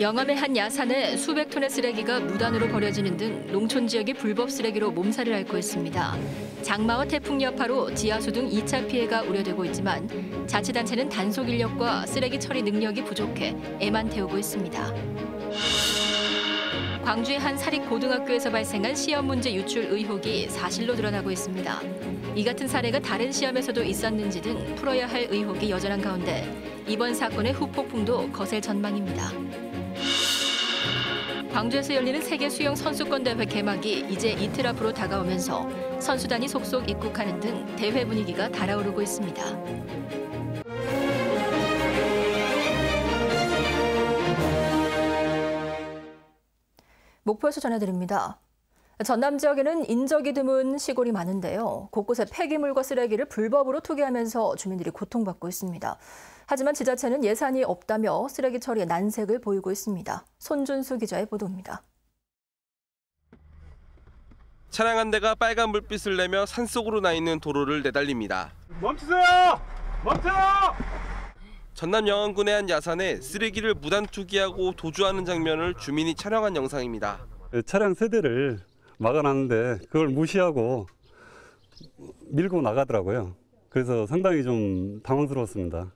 영암의 한 야산에 수백 톤의 쓰레기가 무단으로 버려지는 등 농촌 지역이 불법 쓰레기로 몸살을 앓고 있습니다. 장마와 태풍 여파로 지하수 등 2차 피해가 우려되고 있지만 자치단체는 단속 인력과 쓰레기 처리 능력이 부족해 애만 태우고 있습니다. 광주의 한 사립 고등학교에서 발생한 시험 문제 유출 의혹이 사실로 드러나고 있습니다. 이 같은 사례가 다른 시험에서도 있었는지 등 풀어야 할 의혹이 여전한 가운데 이번 사건의 후폭풍도 거셀 전망입니다. 광주에서 열리는 세계 수영 선수권 대회 개막이 이제 이틀 앞으로 다가오면서 선수단이 속속 입국하는 등 대회 분위기가 달아오르고 있습니다. 목포에서 전해드립니다. 전남 지역에는 인적이 드문 시골이 많은데요. 곳곳에 폐기물과 쓰레기를 불법으로 투기하면서 주민들이 고통받고 있습니다. 하지만 지자체는 예산이 없다며 쓰레기 처리에 난색을 보이고 있습니다. 손준수 기자의 보도입니다. 차량 한 대가 빨간 불빛을 내며 산속으로 나 있는 도로를 내달립니다. 멈추세요! 멈춰! 전남 영안군의 한 야산에 쓰레기를 무단 투기하고 도주하는 장면을 주민이 촬영한 영상입니다. 차량 세대를 막아놨는데 그걸 무시하고 밀고 나가더라고요. 그래서 상당히 좀 당황스러웠습니다.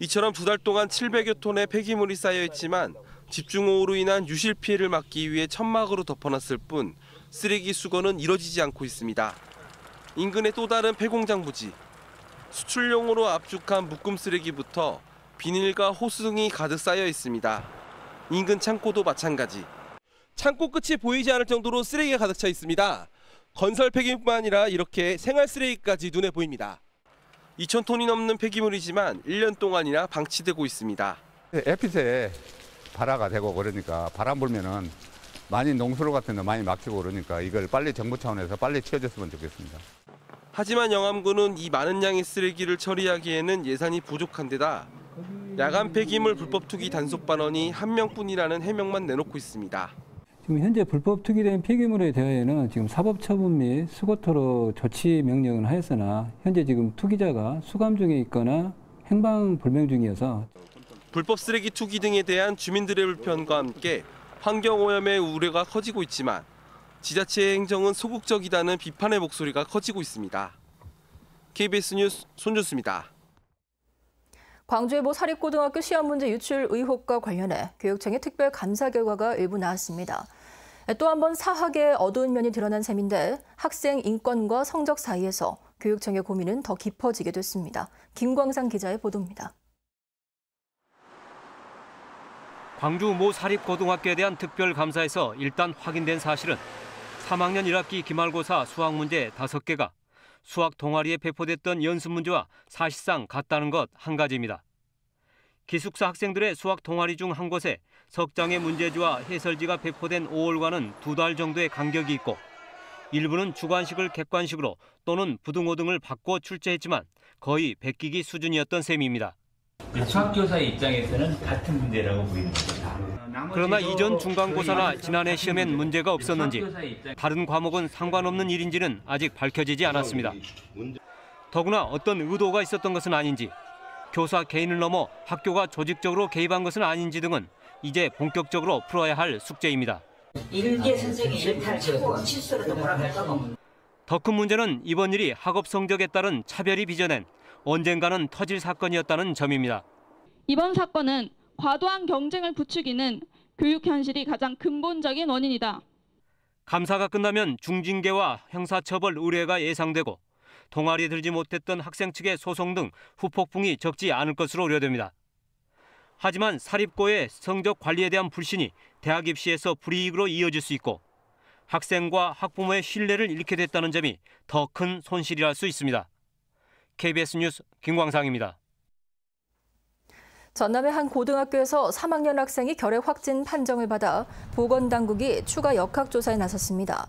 이처럼 두 달 동안 700여 톤의 폐기물이 쌓여 있지만 집중호우로 인한 유실 피해를 막기 위해 천막으로 덮어놨을 뿐 쓰레기 수거는 이뤄지지 않고 있습니다. 인근의 또 다른 폐공장 부지. 수출용으로 압축한 묶음 쓰레기부터 비닐과 호수 등이 가득 쌓여 있습니다. 인근 창고도 마찬가지. 창고 끝이 보이지 않을 정도로 쓰레기가 가득 차 있습니다. 건설 폐기물뿐만 아니라 이렇게 생활 쓰레기까지 눈에 보입니다. 2,000톤이 넘는 폐기물이지만 1년 동안이나 방치되고 있습니다. 에피스에 발화가 되고 그러니까 바람 불면은 많이 농수로 같은 데 많이 막히고 그러니까 이걸 빨리 정부 차원에서 빨리 치워줬으면 좋겠습니다. 하지만 영암군은 이 많은 양의 쓰레기를 처리하기에는 예산이 부족한 데다 야간 폐기물 불법 투기 단속 반원이 한 명뿐이라는 해명만 내놓고 있습니다. 지금 현재 불법 투기된 폐기물에 대하여는 지금 사법처분 및 수거토로 조치 명령은 하였으나 현재 지금 투기자가 수감 중에 있거나 행방 불명 중이어서 불법 쓰레기 투기 등에 대한 주민들의 불편과 함께 환경 오염의 우려가 커지고 있지만 지자체의 행정은 소극적이다는 비판의 목소리가 커지고 있습니다. KBS 뉴스 손준수입니다. 광주의 모 사립고등학교 시험 문제 유출 의혹과 관련해 교육청의 특별 감사 결과가 일부 나왔습니다. 또 한 번 사학의 어두운 면이 드러난 셈인데 학생 인권과 성적 사이에서 교육청의 고민은 더 깊어지게 됐습니다. 김광상 기자의 보도입니다. 광주 모 사립고등학교에 대한 특별감사에서 일단 확인된 사실은 3학년 1학기 기말고사 수학 문제 5개가 수학 동아리에 배포됐던 연습 문제와 사실상 같다는 것 한 가지입니다. 기숙사 학생들의 수학 동아리 중 한 곳에 석장의 문제지와 해설지가 배포된 5월과는 두 달 정도의 간격이 있고 일부는 주관식을 객관식으로 또는 부등호 등을 바꿔 출제했지만 거의 베끼기 수준이었던 셈입니다. 수학교사의 입장에서는 같은 문제라고 보이는 겁니다. 그러나 이전 중간고사나 지난해 시험엔 문제가 없었는지 다른 과목은 상관없는 일인지는 아직 밝혀지지 않았습니다. 더구나 어떤 의도가 있었던 것은 아닌지 교사 개인을 넘어 학교가 조직적으로 개입한 것은 아닌지 등은 이제 본격적으로 풀어야 할 숙제입니다. 일개 선생이 일탈 치고 실수로도 뭐라 할 거고. 더큰 문제는 이번 일이 학업 성적에 따른 차별이 빚어낸 언젠가는 터질 사건이었다는 점입니다. 이번 사건은 과도한 경쟁을 부추기는 교육 현실이 가장 근본적인 원인이다. 감사가 끝나면 중징계와 형사처벌 의뢰가 예상되고 동아리에 들지 못했던 학생 측의 소송 등 후폭풍이 적지 않을 것으로 우려됩니다. 하지만 사립고의 성적 관리에 대한 불신이 대학 입시에서 불이익으로 이어질 수 있고 학생과 학부모의 신뢰를 잃게 됐다는 점이 더 큰 손실이랄 수 있습니다. KBS 뉴스 김광상입니다. 전남의 한 고등학교에서 3학년 학생이 결핵 확진 판정을 받아 보건당국이 추가 역학조사에 나섰습니다.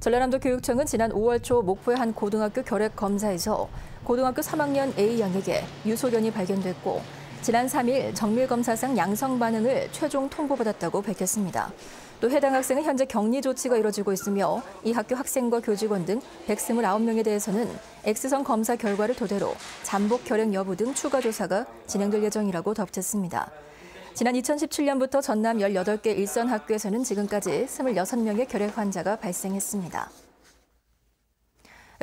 전라남도 교육청은 지난 5월 초 목포의 한 고등학교 결핵 검사에서 고등학교 3학년 A양에게 유소견이 발견됐고 지난 3일 정밀검사상 양성 반응을 최종 통보받았다고 밝혔습니다. 또 해당 학생은 현재 격리 조치가 이뤄지고 있으며 이 학교 학생과 교직원 등 129명에 대해서는 X선 검사 결과를 토대로 잠복 결핵 여부 등 추가 조사가 진행될 예정이라고 덧붙였습니다. 지난 2017년부터 전남 18개 일선 학교에서는 지금까지 26명의 결핵 환자가 발생했습니다.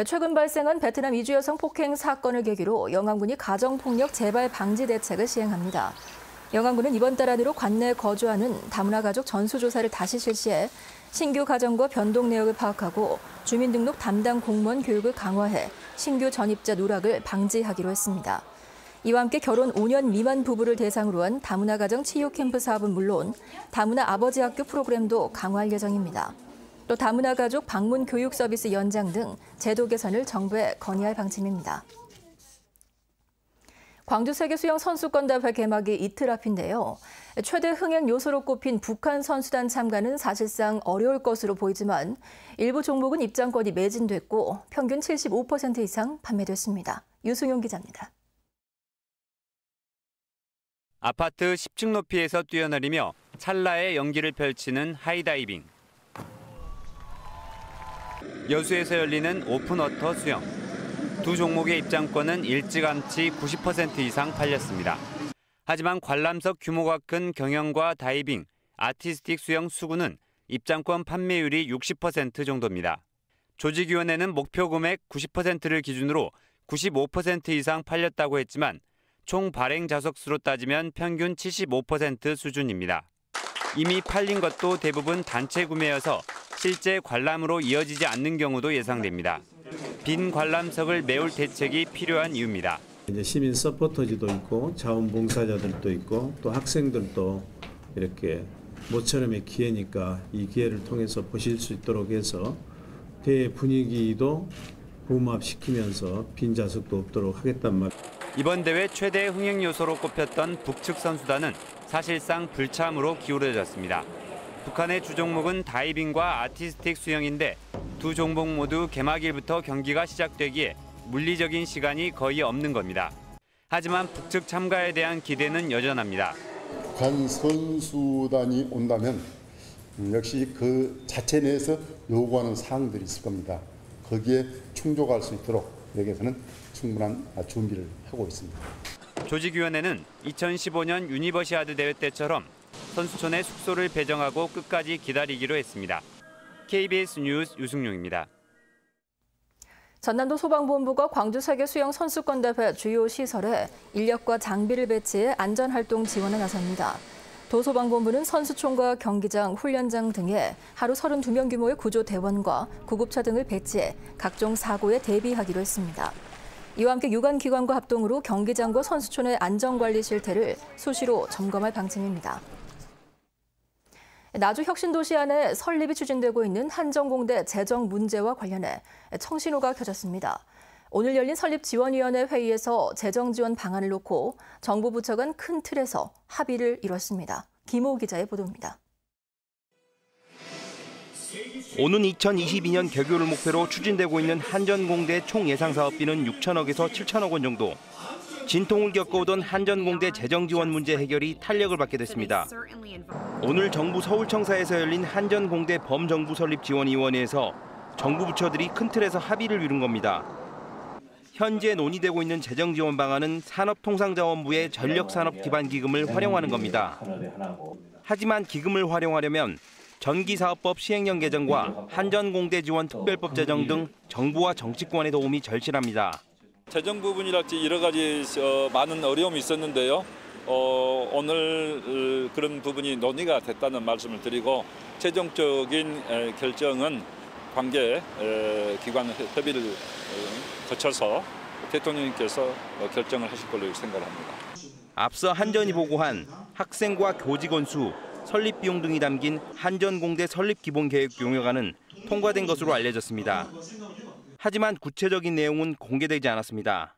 최근 발생한 베트남 이주 여성 폭행 사건을 계기로 영암군이 가정폭력 재발 방지 대책을 시행합니다. 영암군은 이번 달 안으로 관내에 거주하는 다문화 가족 전수조사를 다시 실시해 신규 가정과 변동 내역을 파악하고 주민등록 담당 공무원 교육을 강화해 신규 전입자 누락을 방지하기로 했습니다. 이와 함께 결혼 5년 미만 부부를 대상으로 한 다문화 가정 치유 캠프 사업은 물론 다문화 아버지 학교 프로그램도 강화할 예정입니다. 또 다문화 가족 방문 교육 서비스 연장 등 제도 개선을 정부에 건의할 방침입니다. 광주 세계 수영 선수권 대회 개막이 이틀 앞인데요. 최대 흥행 요소로 꼽힌 북한 선수단 참가는 사실상 어려울 것으로 보이지만 일부 종목은 입장권이 매진됐고 평균 75% 이상 판매됐습니다. 유승용 기자입니다. 아파트 10층 높이에서 뛰어내리며 찰나의 연기를 펼치는 하이다이빙. 여수에서 열리는 오픈워터 수영. 두 종목의 입장권은 일찌감치 90% 이상 팔렸습니다. 하지만 관람석 규모가 큰 경영과 다이빙, 아티스틱 수영 수구는 입장권 판매율이 60% 정도입니다. 조직위원회는 목표 금액 90%를 기준으로 95% 이상 팔렸다고 했지만 총 발행 좌석 수로 따지면 평균 75% 수준입니다. 이미 팔린 것도 대부분 단체 구매여서 실제 관람으로 이어지지 않는 경우도 예상됩니다. 빈 관람석을 메울 대책이 필요한 이유입니다. 이제 시민 서포터즈도 있고 자원봉사자들도 있고 또 학생들도 이렇게 모처럼의 기회니까 이 기회를 통해서 보실 수 있도록 해서 대회 분위기도 붐업시키면서 빈 좌석도 없도록 하겠단 말. 이번 대회 최대 흥행 요소로 꼽혔던 북측 선수단은 사실상 불참으로 기울어졌습니다. 북한의 주 종목은 다이빙과 아티스틱 수영인데 두 종목 모두 개막일부터 경기가 시작되기에 물리적인 시간이 거의 없는 겁니다. 하지만 북측 참가에 대한 기대는 여전합니다. 북한 선수단이 온다면 역시 그 자체 내에서 요구하는 사항들이 있을 겁니다. 거기에 충족할 수 있도록 여기에서는 충분한 준비를 하고 있습니다. 조직위원회는 2015년 유니버시아드 대회 때처럼 선수촌에 숙소를 배정하고 끝까지 기다리기로 했습니다. KBS 뉴스 유승용입니다. 전남도 소방본부가 광주 세계 수영 선수권 대회 주요 시설에 인력과 장비를 배치해 안전 활동 지원에 나섭니다. 도소방본부는 선수촌과 경기장, 훈련장 등에 하루 32명 규모의 구조 대원과 구급차 등을 배치해 각종 사고에 대비하기로 했습니다. 이와 함께 유관기관과 합동으로 경기장과 선수촌의 안전관리 실태를 수시로 점검할 방침입니다. 나주 혁신도시 안에 설립이 추진되고 있는 한전공대 재정 문제와 관련해 청신호가 켜졌습니다. 오늘 열린 설립지원위원회 회의에서 재정 지원 방안을 놓고 정부 부처 간 큰 틀에서 합의를 이뤘습니다. 김호 기자의 보도입니다. 오는 2022년 개교를 목표로 추진되고 있는 한전공대 총 예상 사업비는 6천억에서 7천억 원 정도. 진통을 겪어오던 한전공대 재정 지원 문제 해결이 탄력을 받게 됐습니다. 오늘 정부 서울청사에서 열린 한전공대 범정부 설립 지원위원회에서 정부 부처들이 큰 틀에서 합의를 이룬 겁니다. 현재 논의되고 있는 재정 지원 방안은 산업통상자원부의 전력산업기반기금을 활용하는 겁니다. 하지만 기금을 활용하려면 전기사업법 시행령 개정과 한전공대 지원 특별법 제정 등 정부와 정치권의 도움이 절실합니다. 재정 부분이랄지 여러 가지 어, 많은 어려움이 있었는데요. 어, 오늘 어, 그런 부분이 논의가 됐다는 말씀을 드리고 최종적인 에, 결정은 관계 에, 기관 협의를 어, 거쳐서 대통령님께서 어, 결정을 하실 걸로 생각합니다. 앞서 한전이 보고한 학생과 교직원 수, 설립 비용 등이 담긴 한전공대 설립 기본 계획 용역안은 통과된 것으로 알려졌습니다. 하지만 구체적인 내용은 공개되지 않았습니다.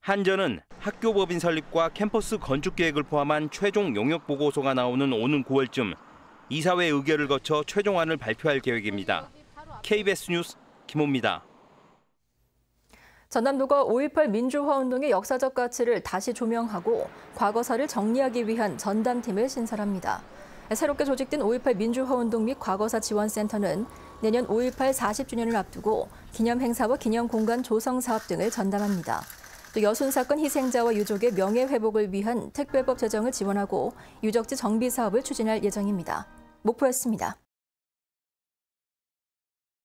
한전은 학교 법인 설립과 캠퍼스 건축 계획을 포함한 최종 용역 보고서가 나오는 오는 9월쯤 이사회 의결을 거쳐 최종안을 발표할 계획입니다. KBS 뉴스 김호입니다. 전남도가 5.18 민주화 운동의 역사적 가치를 다시 조명하고 과거사를 정리하기 위한 전담팀을 신설합니다. 새롭게 조직된 5.18 민주화 운동 및 과거사 지원센터는 내년 5.18 40주년을 앞두고 기념 행사와 기념 공간 조성 사업 등을 전담합니다. 또 여순 사건 희생자와 유족의 명예 회복을 위한 특별법 제정을 지원하고 유적지 정비 사업을 추진할 예정입니다. 목포였습니다.